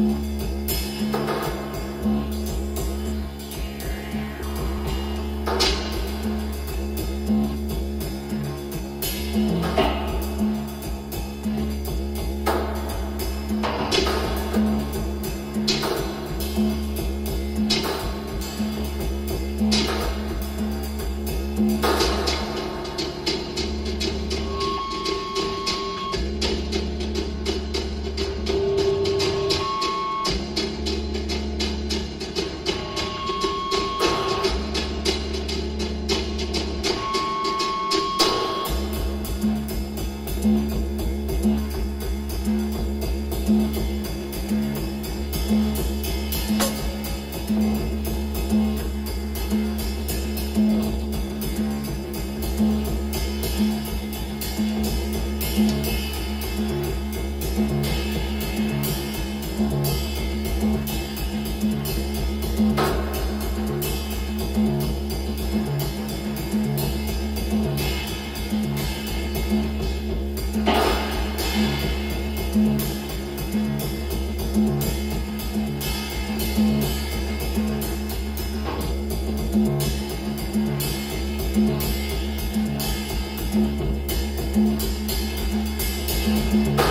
Thank Música